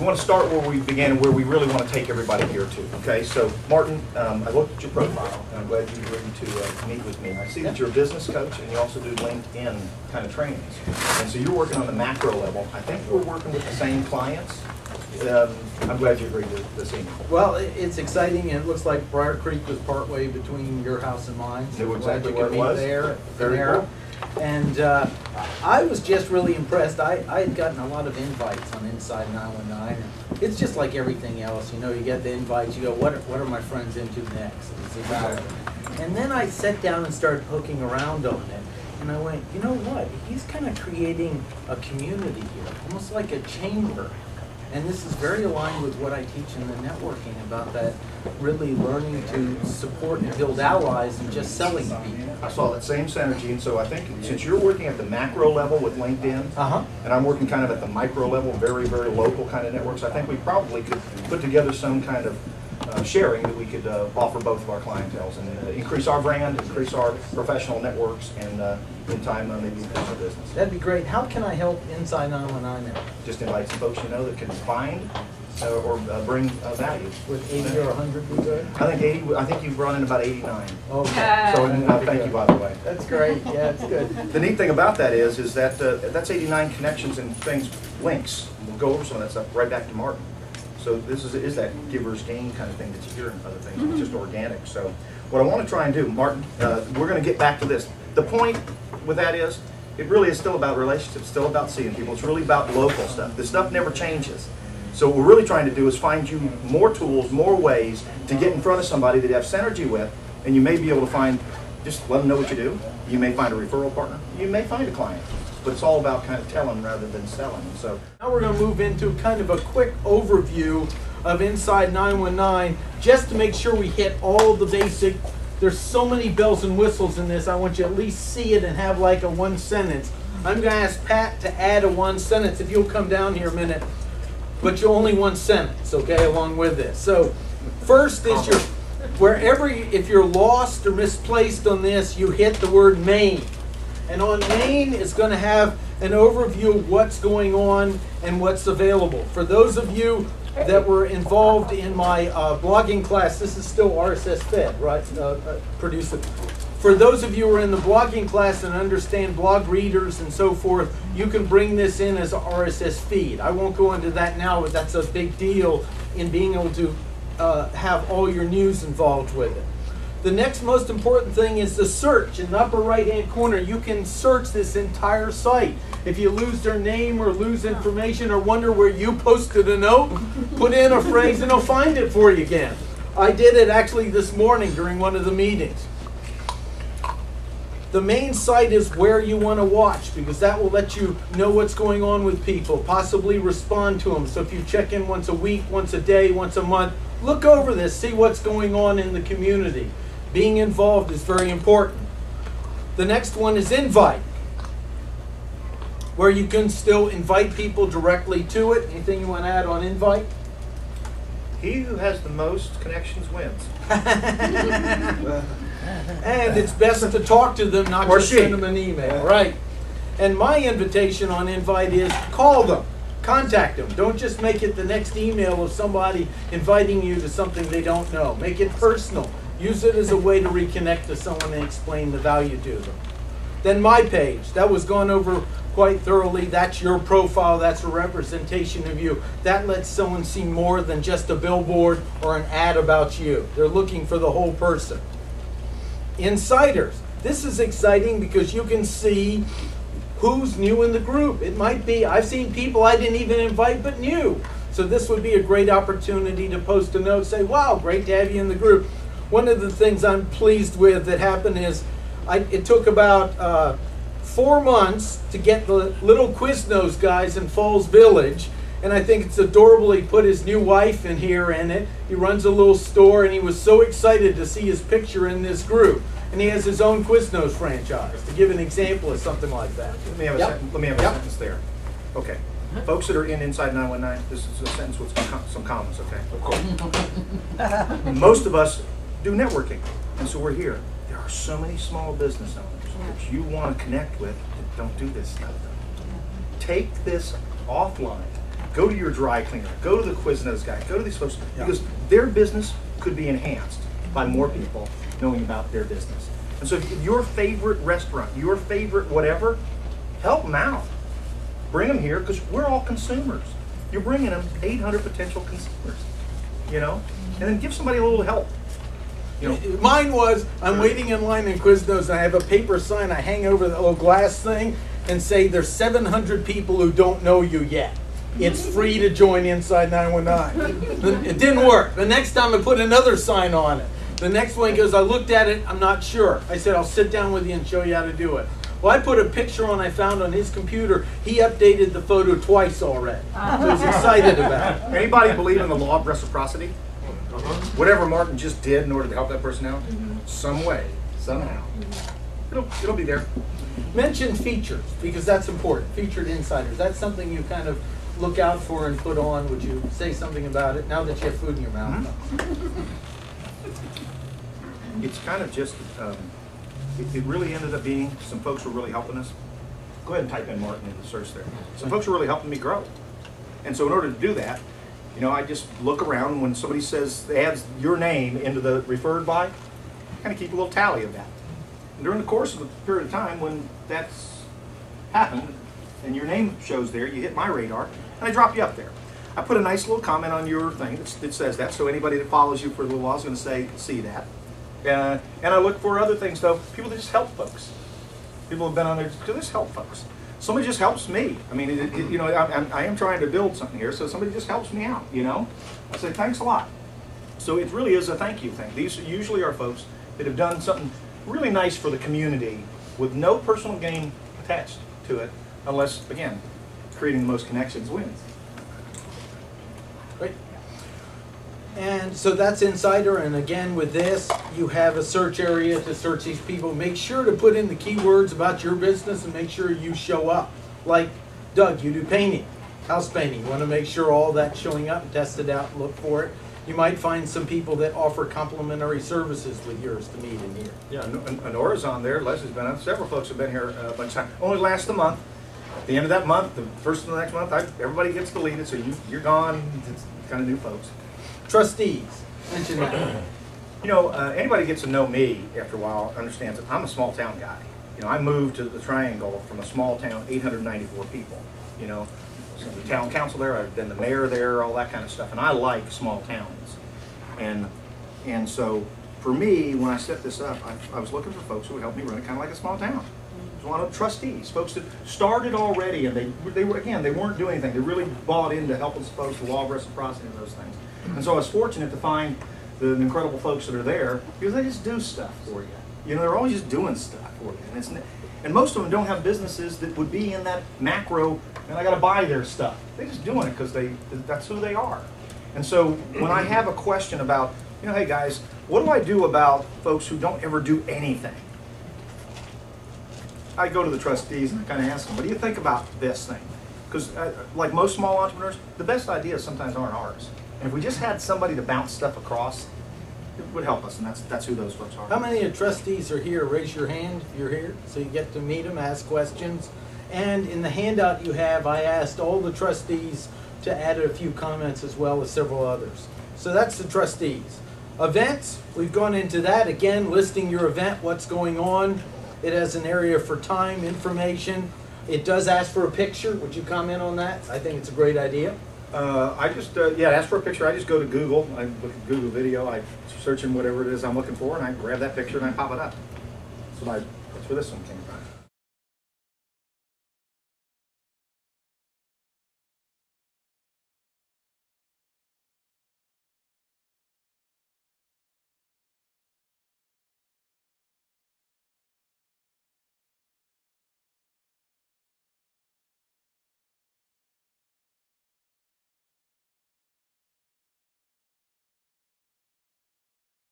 we want to start where we began and where we really want to take everybody here to, okay? So, Martin, um, I looked at your profile, and I'm glad you agreed to uh, meet with me. I see that you're a business coach, and you also do LinkedIn kind of trainings. And so you're working on the macro level. I think we're working with the same clients. Um, I'm glad you agreed to this evening. Well, it's exciting, and it looks like Brier Creek was partway between your house and mine. so Knew exactly you where could it meet was. There, Very there. cool. And uh, I was just really impressed. I, I had gotten a lot of invites on Inside 919. It's just like everything else, you know, you get the invites, you go, what are, what are my friends into next? It. And then I sat down and started poking around on it. And I went, you know what? He's kind of creating a community here, almost like a chamber. And this is very aligned with what I teach in the networking about that really learning to support and build allies and just selling to people. I saw that same synergy, and so I think since you're working at the macro level with LinkedIn, Uh-huh. and I'm working kind of at the micro level, very, very local kind of networks, I think we probably could put together some kind of uh, sharing that we could uh, offer both of our clientels and uh, increase our brand, increase our professional networks, and uh, in time, uh, maybe increase our business. That'd be great. How can I help Inside 919 now? Just invite some folks you know that can find uh, or uh, bring uh, value. Would 80 or 100 be good? I think 80, I think you've brought in about 89. Okay. So, and, thank you, by the way. That's great. Yeah, it's good. The neat thing about that is, is that uh, that's 89 connections and things, links. We'll go over some of that stuff right back to Martin. So this is, is that giver's gain kind of thing that you hear in other things, it's just organic. So what I want to try and do, Martin, uh, we're going to get back to this. The point with that is, it really is still about relationships, still about seeing people. It's really about local stuff. This stuff never changes. So what we're really trying to do is find you more tools, more ways to get in front of somebody that you have synergy with, and you may be able to find, just let them know what you do. You may find a referral partner. You may find a client. But it's all about kind of telling rather than selling. So Now we're going to move into kind of a quick overview of Inside 919 just to make sure we hit all the basic. There's so many bells and whistles in this. I want you at least see it and have like a one sentence. I'm going to ask Pat to add a one sentence if you'll come down here a minute. But you only one sentence, okay, along with this. So first is your wherever you, if you're lost or misplaced on this, you hit the word main. And on main, it's going to have an overview of what's going on and what's available. For those of you that were involved in my uh, blogging class, this is still RSS fed, right? Uh, uh, producer. For those of you who are in the blogging class and understand blog readers and so forth, you can bring this in as a RSS feed. I won't go into that now, but that's a big deal in being able to uh, have all your news involved with it. The next most important thing is the search. In the upper right hand corner, you can search this entire site. If you lose their name or lose information or wonder where you posted a note, put in a phrase and it'll find it for you again. I did it actually this morning during one of the meetings. The main site is where you want to watch because that will let you know what's going on with people, possibly respond to them. So if you check in once a week, once a day, once a month, look over this, see what's going on in the community. Being involved is very important. The next one is invite, where you can still invite people directly to it. Anything you want to add on invite? he who has the most connections wins. And it's best to talk to them, not Or just she. send them an email. Right. And my invitation on invite is call them, contact them. Don't just make it the next email of somebody inviting you to something they don't know. Make it personal. Use it as a way to reconnect to someone and explain the value to them. Then my page, that was gone over quite thoroughly. That's your profile, that's a representation of you. That lets someone see more than just a billboard or an ad about you. They're looking for the whole person insiders. This is exciting because you can see who's new in the group. It might be, I've seen people I didn't even invite but new. So this would be a great opportunity to post a note, say, wow, great to have you in the group. One of the things I'm pleased with that happened is I, it took about uh, four months to get the little Quiznos guys in Falls Village. And I think it's adorable. He put his new wife in here in it. He runs a little store, and he was so excited to see his picture in this group. And he has his own Quiznos franchise. To give an example of something like that. Let me have a Yep. sentence, let me have a Yep. sentence there. Okay. Folks that are in Inside 919, this is a sentence with some com- some commas, okay? Of course. Most of us do networking, and so we're here. There are so many small business owners that you want to connect with that don't do this stuff. Take this offline go to your dry cleaner, go to the Quiznos guy, go to these folks, Yeah. because their business could be enhanced by more people knowing about their business. And so if your favorite restaurant, your favorite whatever, help them out. Bring them here because we're all consumers. You're bringing them 800 potential consumers, you know? And then give somebody a little help. You know, Mine was, I'm waiting in line in Quiznos, and I have a paper sign I hang over the little glass thing and say, there's 700 people who don't know you yet. It's free to join Inside 919. It didn't work. The next time I put another sign on it. The next one goes, I looked at it, I'm not sure. I said, I'll sit down with you and show you how to do it. Well, I put a picture on I found on his computer. He updated the photo twice already. So he's ah. excited about it. Anybody believe in the law of reciprocity? Uh-huh. Whatever Martin just did in order to help that person out, mm-hmm. some way, somehow, mm-hmm. it'll, it'll be there. Mention features because that's important. Featured insiders. That's something you kind of look out for and put on. Would you say something about it now that you have food in your mouth? Mm-hmm. It's kind of just, um, it, it really ended up being, some folks were really helping us. Go ahead and type in Martin in the search there. Some folks were really helping me grow. And so in order to do that, you know, I just look around when somebody says, adds your name into the referred by, kind of keep a little tally of that. And during the course of a period of time when that's happened and your name shows there, you hit my radar and I drop you up there. I put a nice little comment on your thing that, says that, so anybody that follows you for a little while is going to say, see that. Uh, and I look for other things though, people that just help folks. People have been on there to just help folks. Somebody just helps me. I mean, it, it, you know, I, I am trying to build something here, so somebody just helps me out. You know, I say thanks a lot. So it really is a thank you thing. These usually are folks that have done something really nice for the community with no personal gain attached to it, unless again, creating the most connections wins. Great. And so that's insider. And again, with this, you have a search area to search these people. Make sure to put in the keywords about your business and make sure you show up. Like Doug, you do painting, house painting. You want to make sure all that's showing up test it out look for it. You might find some people that offer complimentary services with yours to meet in here. Yeah, Honora's on there. Leslie's been on. Several folks have been here uh, a bunch of times. Only lasts a month. At the end of that month, the first of the next month, I, everybody gets deleted, so you, you're gone. It's kind of new folks. Trustees, mention that. You know, uh, anybody gets to know me after a while understands that I'm a small town guy. You know, I moved to the Triangle from a small town, 894 people. You know, so the town council there, I've been the mayor there, all that kind of stuff, and I like small towns. And and so for me, when I set this up, I, I was looking for folks who would help me run it kind of like a small town. There's a lot of trustees, folks that started already, and they they were again they weren't doing anything. They really bought into helping folks, the law of reciprocity, and those things. And so I was fortunate to find the incredible folks that are there because they just do stuff for you. You know, they're always just doing stuff for you, and it's and most of them don't have businesses that would be in that macro. And I got to buy their stuff. They're just doing it because they that's who they are. And so when I have a question about, you know, hey guys, what do I do about folks who don't ever do anything? I go to the trustees and I kind of ask them, what do you think about this thing? Because uh, like most small entrepreneurs, the best ideas sometimes aren't ours. And if we just had somebody to bounce stuff across, it would help us, and that's that's who those folks are. How many of trustees are here? Raise your hand if you're here, so you get to meet them, ask questions. And in the handout you have, I asked all the trustees to add a few comments as well as several others. So that's the trustees. Events, we've gone into that, again, listing your event, what's going on. It has an area for time, information. It does ask for a picture. Would you comment on that? I think it's a great idea. Uh, I just, uh, yeah, ask for a picture. I just go to Google. I look at Google Video. I search in whatever it is I'm looking for, and I grab that picture and I pop it up. So that's where this one came from.